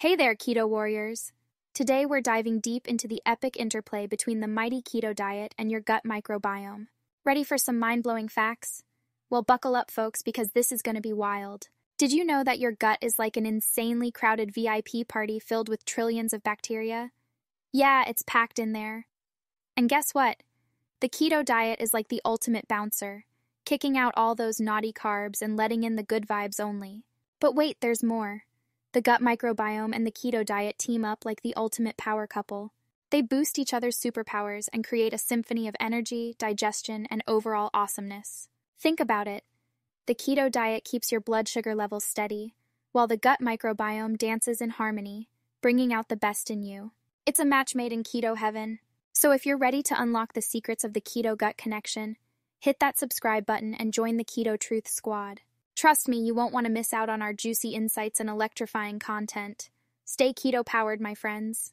Hey there, Keto Warriors! Today we're diving deep into the epic interplay between the mighty keto diet and your gut microbiome. Ready for some mind blowing facts? Well, buckle up, folks, because this is going to be wild. Did you know that your gut is like an insanely crowded VIP party filled with trillions of bacteria? Yeah, it's packed in there. And guess what? The keto diet is like the ultimate bouncer, kicking out all those naughty carbs and letting in the good vibes only. But wait, there's more. The gut microbiome and the keto diet team up like the ultimate power couple. They boost each other's superpowers and create a symphony of energy, digestion, and overall awesomeness. Think about it. The keto diet keeps your blood sugar levels steady, while the gut microbiome dances in harmony, bringing out the best in you. It's a match made in keto heaven. So if you're ready to unlock the secrets of the keto gut connection, hit that subscribe button and join the Keto Truth Squad. Trust me, you won't want to miss out on our juicy insights and electrifying content. Stay keto powered, my friends.